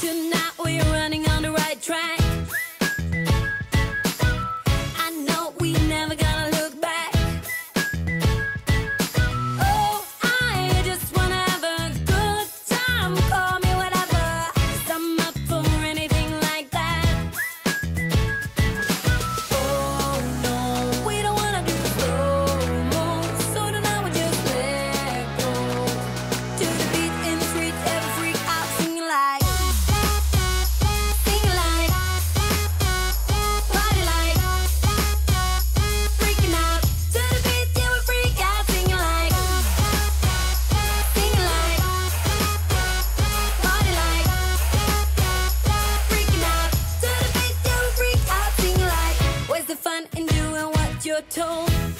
Tonight we're running on the right track. undertone